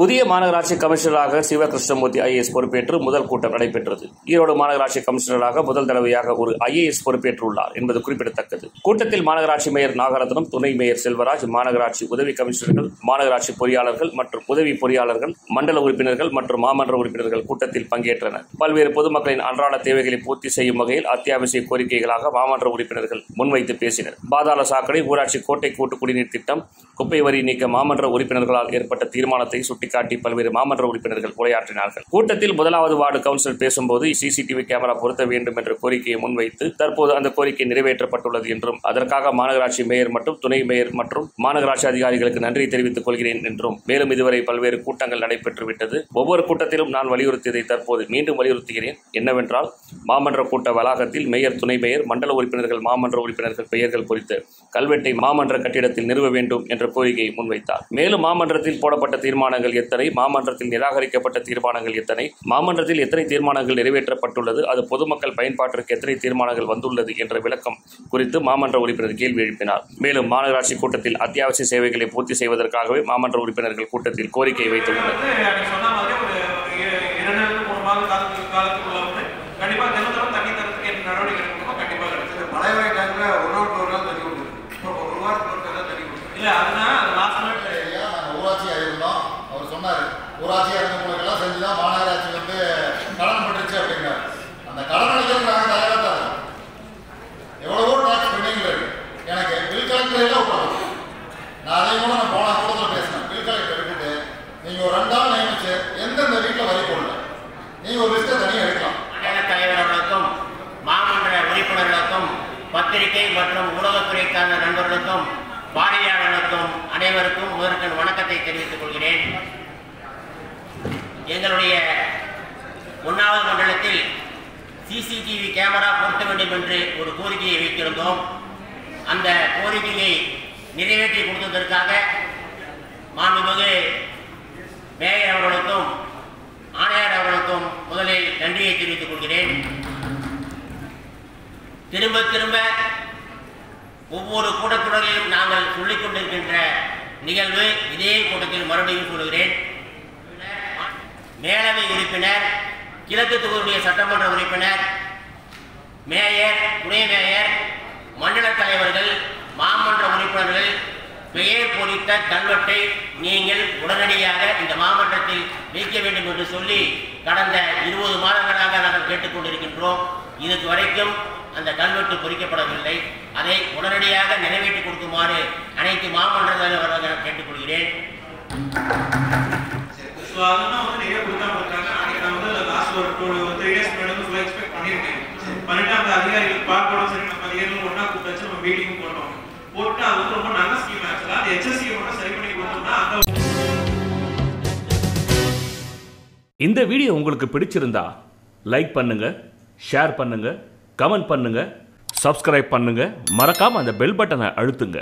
புதிய மாநகராட்சி கமிஷனராக சிவகிருஷ்ணமூர்த்தி ஐஏஎஸ் பொறுப்பேற்று முதல் கூட்டம் நடைபெற்றது. ஈரோடு மாநகராட்சி கமிஷனராக முதல் தடவையாக ஒரு ஐஏஎஸ் பொறுப்பேற்றுள்ளார் என்பது குறிப்பிடத்தக்கது. கூட்டத்தில் மாநகராட்சி மேயர் நாகரத்னம் துணை மேயர் செல்வராஜ் மாநகராட்சி உதவி கமிஷனர்கள் மாநகராட்சி பொறியாளர்கள் மற்றும் உதவி பொறியாளர்கள் மண்டல உறுப்பினர்கள் மற்றும் மாமன்ற உறுப்பினர்கள் கூட்டத்தில் பங்கேற்றனர். பல்வேறு பொதுமக்களின் அன்றாட தேவைகளை பூர்த்தி செய்யும் வகையில் அத்தியாவசிய கோரிக்கைகளாக மாமன்ற உறுப்பினர்கள் முன்வைத்து பேசினர். பாதாள சாக்கடை ஊராட்சி கோட்டை கூட்டு குடிநீர் திட்டம் குப்பை வரி நீக்க மாமன்ற உறுப்பினர்களால் ஏற்பட்ட தீர்மானத்தை சுட்டி காட்டி பல்வேறு மாமன்ற உறுப்பினர்கள் உரையாற்றினார்கள். கூட்டத்தில் முதலாவது வார்டு கவுன்சில் பேசும்போது சிசிடிவி கேமரா பொருத்த வேண்டும் என்ற கோரிக்கையை முன்வைத்து தற்போது அந்த கோரிக்கை நிறைவேற்றப்பட்டுள்ளது என்றும் அதற்காக மாநகராட்சி மேயர் மற்றும் துணை மேயர் மற்றும் மாநகராட்சி அதிகாரிகளுக்கு நன்றி தெரிவித்துக் கொள்கிறேன் என்றும் மேலும் இதுவரை பல்வேறு கூட்டங்கள் நடைபெற்று விட்டது. ஒவ்வொரு கூட்டத்திலும் நான் வலியுறுத்தியதை தற்போது மீண்டும் வலியுறுத்துகிறேன். என்னவென்றால் மாமன்ற கூட்ட வளாகத்தில் மேயர் துணை மேயர் மண்டல உறுப்பினர்கள் மாமன்ற உறுப்பினர்கள் பெயர்கள் குறித்து கல்வெட்டை மாமன்ற கட்டிடத்தில் நிறுவ வேண்டும் என்ற கோரிக்கையை முன்வைத்தார். மேலும் மாமன்றத்தில் போடப்பட்ட தீர்மானங்கள் எத்தனை? மாமன்றத்தில் நிராகரிக்கப்பட்ட தீர்மானங்கள் எத்தனை? மாமன்றத்தில் எத்தனை தீர்மானங்கள் நிறைவேற்றப்பட்டுள்ளது? அது பொதுமக்கள் பயன்பாட்டிற்கு எத்தனை தீர்மானங்கள் வந்துள்ளது என்ற விளக்கம் குறித்து மாமன்ற உறுப்பினர் கேள்வி எழுப்பினார். மேலும் மாநகராட்சி கூட்டத்தில் அத்தியாவசிய சேவைகளை பூர்த்தி செய்வதற்காகவே மாமன்ற உறுப்பினர்கள் கூட்டத்தில் கோரிக்கை வைத்துள்ளனர். சொன்னார். ஊராட்சியாக இருந்தவங்களுக்கெல்லாம் செஞ்சு தான் மாநகராட்சி வந்து கடன் பட்டுருச்சு அப்படிங்கிறார் அந்த கடன் அளிக்கிறது நாங்கள் தயாராக தான் எவ்வளவோ டாக்ஸ் பெண்டிங்கில் இருக்கு எனக்கு பில் கலெக்டர் எல்லாம் விட்டுறாங்க நான் அதையும் கூட நான் போன கூடத்தில் பேசினேன். பில் கலெக்டர் விட்டுட்டு நீங்கள் ஒரு ரெண்டு நாள் நியமிச்சு எந்தெந்த வீட்டில் வரி போடல? நீங்கள் ஒரு லிஸ்ட்டை தனியாக எடுக்கலாம். தலைவர்களுக்கும் மாமன்ற உறுப்பினர்களுக்கும் பத்திரிகை மற்றும் ஊடகத்துறைக்கான நண்பர்களுக்கும் பார்வையாளர்களுக்கும் அனைவருக்கும் முதற்கண் வணக்கத்தை தெரிவித்துக் கொள்கிறேன். எங்களுடைய ஒன்றாவது மண்டலத்தில் சிசிடிவி கேமரா பொருத்த வேண்டும் என்று ஒரு கோரிக்கையை வைத்திருந்தோம். அந்த கோரிக்கையை நிறைவேற்றி கொடுத்ததற்காக மாண்புமிகு மேயர் அவர்களுக்கும் ஆணையர் அவர்களுக்கும் முதலில் நன்றியை தெரிவித்துக் கொள்கிறேன். திரும்ப திரும்ப ஒவ்வொரு கூட்டத்தொடரிலும் நாங்கள் சொல்லிக் கொண்டிருக்கின்ற நிகழ்வு இதே கூட்டத்தில் மறுபடியும் சொல்கிறேன். மேலவை உறுப்பினர் கிழக்கு தொகுதியுடைய சட்டமன்ற உறுப்பினர் மேயர் துணை மேயர் மண்டல தலைவர்கள் மாமன்ற உறுப்பினர்கள் பெயர் பொறித்த கல்வெட்டை நீங்கள் உடனடியாக இந்த மாமன்றத்தில் வைக்க வேண்டும் என்று சொல்லி கடந்த இருபது மாதங்களாக நாங்கள் கேட்டுக்கொண்டிருக்கின்றோம் இதுக்கு வரைக்கும் அந்த கல்வெட்டு பொறிக்கப்படவில்லை. அதை உடனடியாக நிறைவேற்றி கொடுக்குமாறு அனைத்து மாமன்ற தலைவர்கள் கேட்டுக்கொள்கிறேன் ஒரு டூ த்ரீ டேஸ் முன்னாடி வந்து எக்ஸ்பெக்ட் பண்ணியிருக்கேன் பண்ணிட்டு அந்த அதிகாரிகள் பார்க்கணும் சரி நம்ம அதிகாரிகள் ஒன்றா கூப்பிட்டு வச்சு நம்ம மீட்டிங் போட்டோம் போட்டு அது வந்து ரொம்ப நல்ல ஸ்கீம் ஆக்சுவலாக அது ஹெச்எஸ்சி மட்டும் சரி பண்ணி கொடுத்தோம்னா அந்த இந்த வீடியோ உங்களுக்கு பிடிச்சிருந்தா லைக் பண்ணுங்க ஷேர் பண்ணுங்க கமெண்ட் பண்ணுங்க சப்ஸ்கிரைப் பண்ணுங்க. மறக்காம அந்த பெல் பட்டனை அழுத்துங்க.